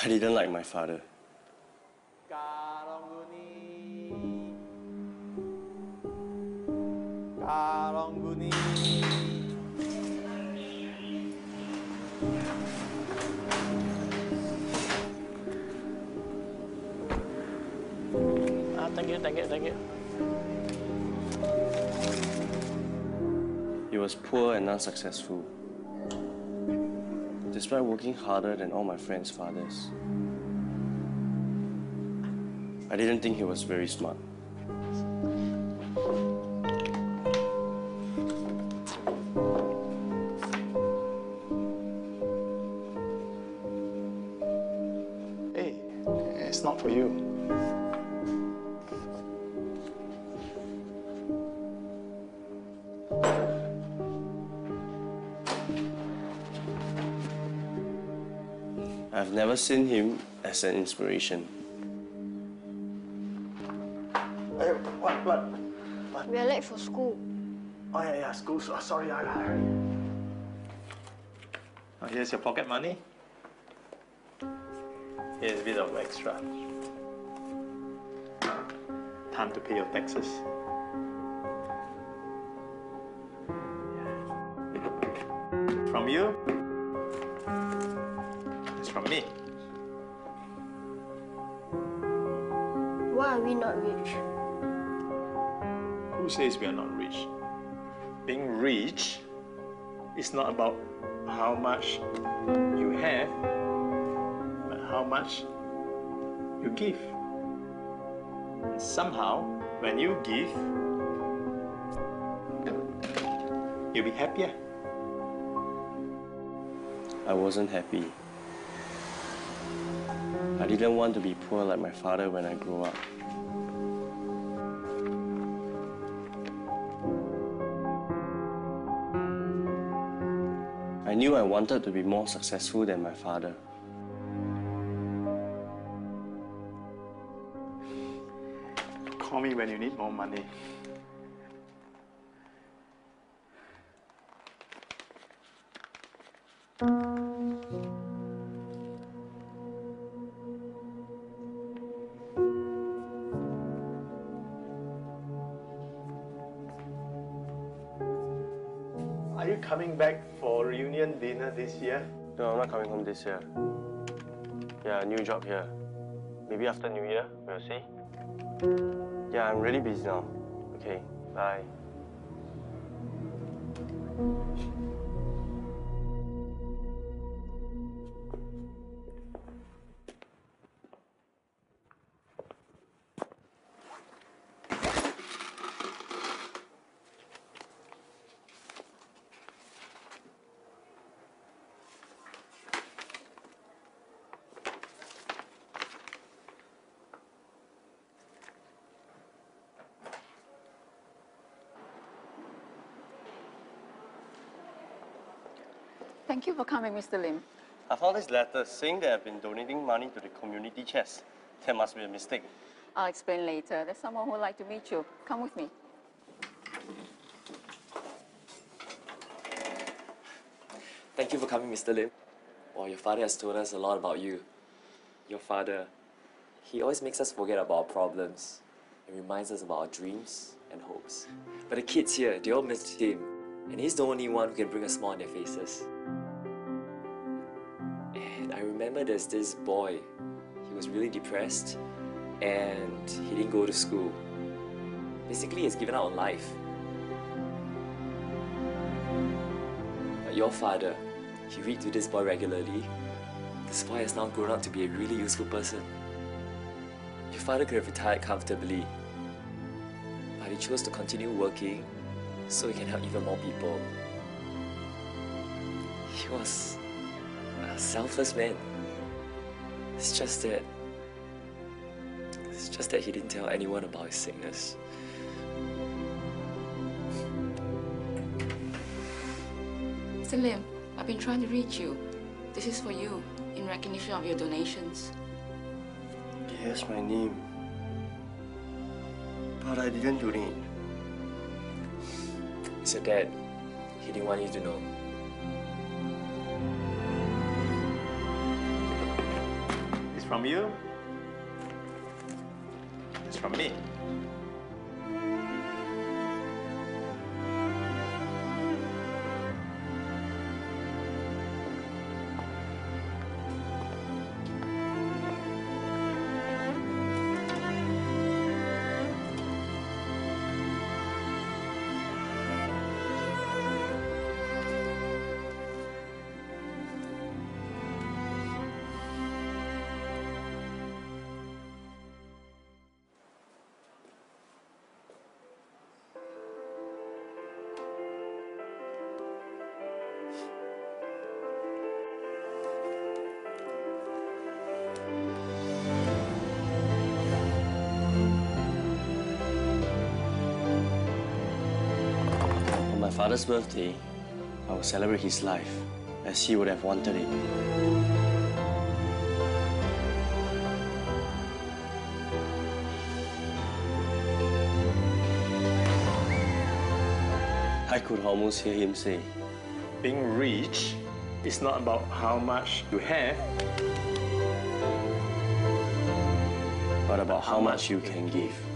I didn't like my father. Karung guni. Karongguni. Ah, thank you, thank you, thank you. He was poor and unsuccessful. Despite working harder than all my friends' fathers. I didn't think he was very smart. Hey, it's not for you. I've seen him as an inspiration. Hey, what, what? what? We're late for school. Oh, yeah, yeah, school. So, sorry, I. I... Oh, here's your pocket money. Here's a bit of extra. Time to pay your taxes. From you? Why are we not rich? Who says we are not rich? Being rich is not about how much you have, but how much you give. And somehow, when you give, you'll be happier. I wasn't happy. I didn't want to be poor like my father when I grow up. Knew I wanted to be more successful than my father. Call me when you need more money. Coming back for reunion dinner this year? No, I'm not coming home this year. Yeah, new job here. Maybe after New Year, we'll see. Yeah, I'm really busy now. Okay, bye. Thank you for coming, Mr. Lim. I found this letter saying that I've been donating money to the community chest. There must be a mistake. I'll explain later. There's someone who would like to meet you. Come with me. Thank you for coming, Mr. Lim. Well, your father has told us a lot about you. Your father, he always makes us forget about our problems and reminds us about our dreams and hopes. But the kids here, they all miss him, and he's the only one who can bring a smile on their faces. Remember there's this boy, he was really depressed and he didn't go to school. Basically, he's given up on life. But your father, he read to this boy regularly. This boy has now grown up to be a really useful person. Your father could have retired comfortably, but he chose to continue working so he can help even more people. He was a selfless man. It's just that. It's just that he didn't tell anyone about his sickness. Mr. Lim, I've been trying to reach you. This is for you, in recognition of your donations. Yes, my name. But I didn't donate. It's your dad. He didn't want you to know. From you. It's from me. Father's birthday, I will celebrate his life as he would have wanted it. I could almost hear him say, Being rich is not about how much you have, but about how much you can give.